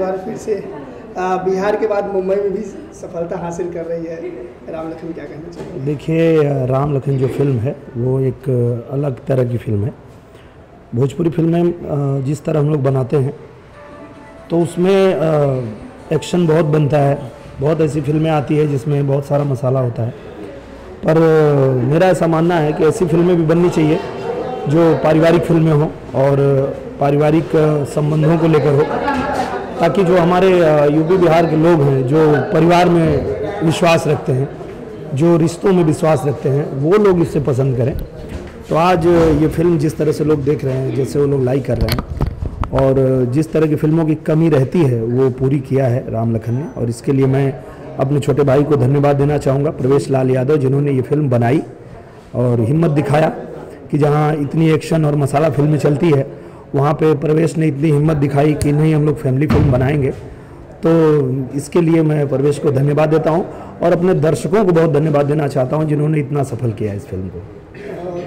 बार फिर से बिहार के बाद मुंबई में भी सफलता हासिल कर रही है। राम लखन, क्या कहना चाहिए देखिए, राम लखन जो फ़िल्म है, वो एक अलग तरह की फ़िल्म है। भोजपुरी फ़िल्में जिस तरह हम लोग बनाते हैं तो उसमें एक्शन बहुत बनता है। बहुत ऐसी फ़िल्में आती है जिसमें बहुत सारा मसाला होता है। पर मेरा ऐसा मानना है कि ऐसी फ़िल्में भी बननी चाहिए, जो पारिवारिक फ़िल्में हों और पारिवारिक संबंधों को लेकर हो। ताकि जो हमारे यूपी बिहार के लोग हैं, जो परिवार में विश्वास रखते हैं, जो रिश्तों में विश्वास रखते हैं, वो लोग इससे पसंद करें। तो आज ये फ़िल्म जिस तरह से लोग देख रहे हैं, जैसे वो लोग लाइक कर रहे हैं, और जिस तरह की फ़िल्मों की कमी रहती है, वो पूरी किया है राम लखन ने। और इसके लिए मैं अपने छोटे भाई को धन्यवाद देना चाहूँगा, प्रवेश लाल यादव, जिन्होंने ये फ़िल्म बनाई और हिम्मत दिखाया कि जहाँ इतनी एक्शन और मसाला फ़िल्में चलती है वहाँ पे प्रवेश ने इतनी हिम्मत दिखाई कि नहीं हम लोग फैमिली फ़िल्म बनाएँगे। तो इसके लिए मैं प्रवेश को धन्यवाद देता हूँ और अपने दर्शकों को बहुत धन्यवाद देना चाहता हूँ जिन्होंने इतना सफल किया इस फ़िल्म को।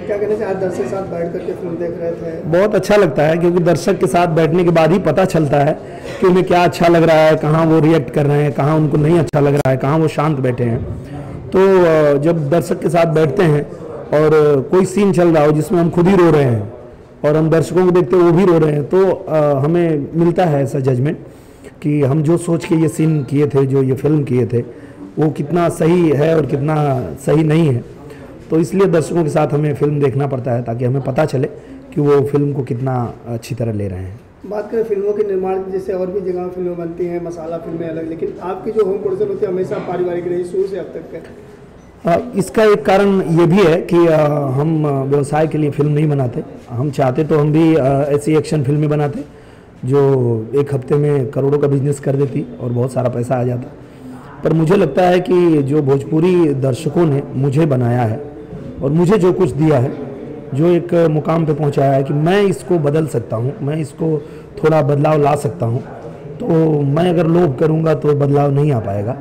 क्या कहना चाहिए आज दर्शक के साथ बैठ करके फ़िल्म देख रहे थे? बहुत अच्छा लगता है क्योंकि दर्शक के साथ बैठने के बाद ही पता चलता है कि उन्हें क्या अच्छा लग रहा है कहाँ वो रिएक्ट कर रहे हैं कहाँ उनको नहीं अच्छा लग रहा है कहाँ वो शांत बैठे हैं। तो जब दर्शक के साथ बैठते हैं और कोई सीन चल रहा हो जिसमें हम खुद ही रो रहे हैं और हम दर्शकों को देखते वो भी रो रहे हैं। तो आ, हमें मिलता है ऐसा जजमेंट कि हम जो सोच के ये सीन किए थे जो ये फ़िल्म किए थे वो कितना सही है और कितना सही नहीं है। तो इसलिए दर्शकों के साथ हमें फ़िल्म देखना पड़ता है ताकि हमें पता चले कि वो फ़िल्म को कितना अच्छी तरह ले रहे हैं। बात करें फ़िल्मों के निर्माण की जैसे और भी जगह फ़िल्में बनती हैं मसाला फ़िल्में अलग लेकिन आपकी जो होम प्रोड्यूसर होती है हमेशा पारिवारिक रही शुरू से अब तक का। इसका एक कारण ये भी है कि हम व्यवसाय के लिए फ़िल्म नहीं बनाते। हम चाहते तो हम भी ऐसी एक्शन फ़िल्में बनाते, जो एक हफ़्ते में करोड़ों का बिज़नेस कर देती और बहुत सारा पैसा आ जाता। पर मुझे लगता है कि जो भोजपुरी दर्शकों ने मुझे बनाया है और मुझे जो कुछ दिया है, जो एक मुकाम पे पहुँचाया है कि मैं इसको बदल सकता हूँ, मैं इसको थोड़ा बदलाव ला सकता हूँ तो मैं अगर लोभ करूँगा तो बदलाव नहीं आ पाएगा।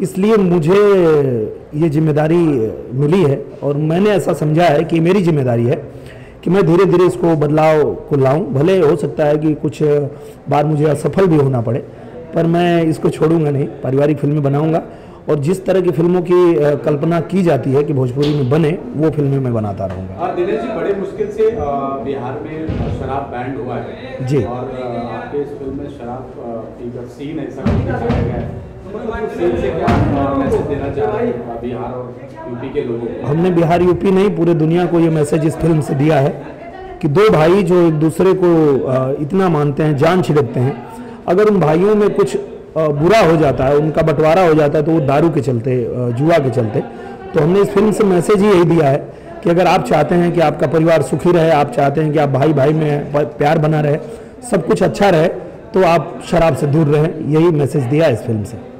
इसलिए मुझे ये ज़िम्मेदारी मिली है और मैंने ऐसा समझा है कि मेरी ज़िम्मेदारी है कि मैं धीरे धीरे इसको बदलाव को लाऊं। भले हो सकता है कि कुछ बार मुझे असफल भी होना पड़े पर मैं इसको छोड़ूँगा नहीं। पारिवारिक फ़िल्में बनाऊँगा और जिस तरह की फ़िल्मों की कल्पना की जाती है कि भोजपुरी में बने वो फ़िल्में मैं बनाता रहूँगा। दिनेश जी बड़े मुश्किल से बिहार में शराब बैंड हुआ है। जी। और आपके इस फ़िल्म में शराब पीकर सीन ऐसा है। हमने बिहार, यूपी नहीं, पूरे दुनिया को ये मैसेज इस फ़िल्म से दिया है कि दो भाई जो एक दूसरे को इतना मानते हैं, जान छिड़कते हैं, अगर उन भाइयों में कुछ बुरा हो जाता है, उनका बंटवारा हो जाता है तो वो दारू के चलते जुआ के चलते तो हमने इस फ़िल्म से मैसेज ही यही दिया है कि अगर आप चाहते हैं कि आपका परिवार सुखी रहे, आप चाहते हैं कि आप भाई भाई में प्यार बना रहे, सब कुछ अच्छा रहे तो आप शराब से दूर रहें, यही मैसेज दिया इस फ़िल्म से।